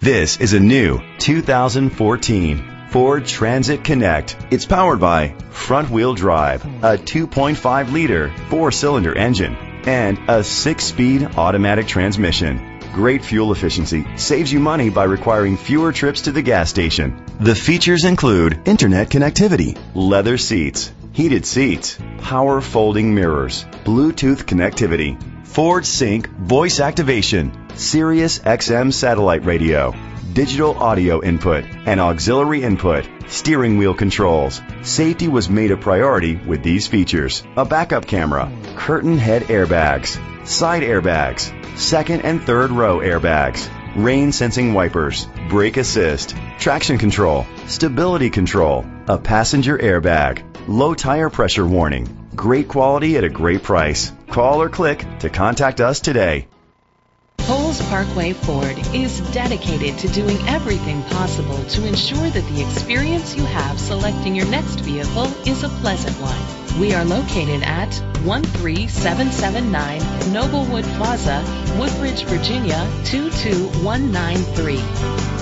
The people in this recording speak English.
This is a new 2014 Ford Transit Connect. It's powered by front wheel drive, a 2.5 liter four cylinder engine, and a six speed automatic transmission. Great fuel efficiency saves you money by requiring fewer trips to the gas station. The features include internet connectivity, leather seats, heated seats, power folding mirrors, Bluetooth connectivity, Ford Sync voice activation, Sirius XM satellite radio, digital audio input, and auxiliary input, steering wheel controls. Safety was made a priority with these features. A backup camera, curtain head airbags, side airbags, second and third row airbags, rain sensing wipers, brake assist, traction control, stability control, a passenger airbag, low tire pressure warning. Great quality at a great price. Call or click to contact us today. Cowles Parkway Ford is dedicated to doing everything possible to ensure that the experience you have selecting your next vehicle is a pleasant one. We are located at 13779 Noblewood Plaza, Woodbridge, Virginia 22193.